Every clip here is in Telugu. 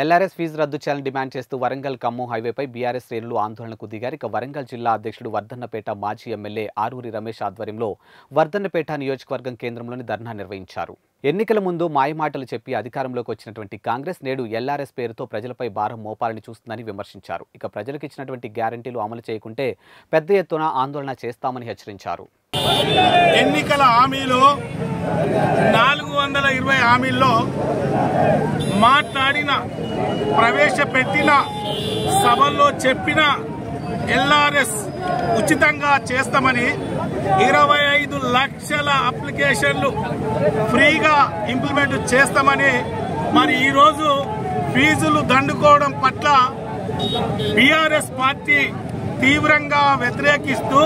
ఎల్ఆర్ఎస్ ఫీజు రద్దు చేయాలని డిమాండ్ చేస్తూ వరంగల్ ఖమ్మం హైవేపై బీఆర్ఎస్ శ్రేణులు ఆందోళనకు దిగారు. ఇక వరంగల్ జిల్లా అధ్యక్షుడు వర్ధన్నపేట మాజీ ఎమ్మెల్యే ఆరూరి రమేష్ ఆధ్వర్యంలో వర్ధన్నపేట నియోజకవర్గం కేంద్రంలోని ధర్నా నిర్వహించారు. ఎన్నికల ముందు మాయమాటలు చెప్పి అధికారంలోకి వచ్చినటువంటి కాంగ్రెస్ నేడు ఎల్ఆర్ఎస్ పేరుతో ప్రజలపై భారం మోపాలని చూస్తుందని విమర్శించారు. ఇక ప్రజలకు ఇచ్చినటువంటి గ్యారంటీలు అమలు చేయకుంటే పెద్ద ఎత్తున ఆందోళన చేస్తామని హెచ్చరించారు. ఎన్నికల హామీలు వందల ఇరవై హామీల్లో మాట్లాడిన ప్రవేశపెట్టిన సభల్లో చెప్పిన ఎల్ఆర్ఎస్ ఉచితంగా చేస్తామని ఇరవై ఐదు లక్షల అప్లికేషన్లు ఫ్రీగా ఇంప్లిమెంట్ చేస్తామని మరి ఈరోజు ఫీజులు దండుకోవడం పట్ల బీఆర్ఎస్ పార్టీ తీవ్రంగా వ్యతిరేకిస్తూ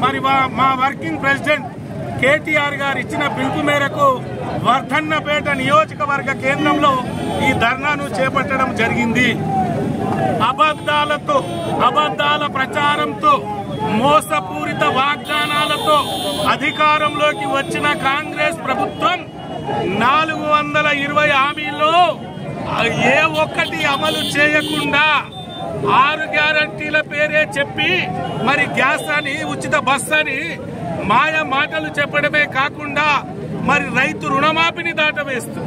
మరి మా- మా వర్కింగ్ ప్రెసిడెంట్ కేటీఆర్ గారు ఇచ్చిన పిలుపు మేరకు వర్ధన్నపేట నియోజకవర్గ కేంద్రంలో ఈ ధర్నాను చేపట్టడం జరిగింది. అబద్దాలతో అబద్దాల ప్రచారంతో మోసపూరిత వాగ్దానాలతో అధికారంలోకి వచ్చిన కాంగ్రెస్ ప్రభుత్వం నాలుగు వందల ఇరవై హామీల్లో ఏ ఒక్కటి అమలు చేయకుండా ఆరు గ్యారంటీల పేరే చెప్పి మరి గ్యాస్ అని ఉచిత బస్ అని మాయ మాటలు చెప్పడమే కాకుండా మరి రైతు రుణమాఫీని దాటవేస్తూ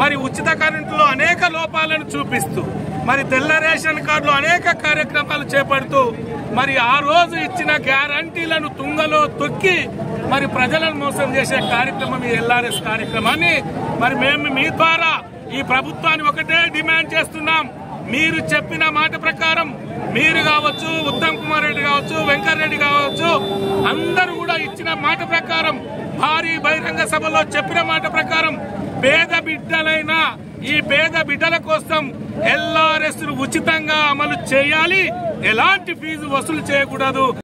మరి ఉచిత కరెంటులో అనేక లోపాలను చూపిస్తూ మరి తెల్ల రేషన్ కార్డులో అనేక కార్యక్రమాలు చేపడుతూ మరి ఆ రోజు ఇచ్చిన గ్యారంటీలను తుంగలో తొక్కి మరి ప్రజలను మోసం చేసే కార్యక్రమం ఈ ఎల్ఆర్ఎస్ కార్యక్రమాన్ని మరి మేము మీ ద్వారా ఈ ప్రభుత్వాన్ని ఒకటే డిమాండ్ చేస్తున్నాం. మీరు చెప్పిన మాట ప్రకారం మీరు కావచ్చు ఉత్తమ్ కుమార్ రెడ్డి కావచ్చు వెంకటరెడ్డి కావచ్చు అందరూ కూడా ఇచ్చిన మాట ప్రకారం భారీ బహిరంగ సభలో చెప్పిన మాట ప్రకారం పేద బిడ్డలైన ఈ పేద బిడ్డల కోసం ఎల్ఆర్ఎస్ ఉచితంగా అమలు చేయాలి. ఎలాంటి ఫీజు వసూలు చేయకూడదు.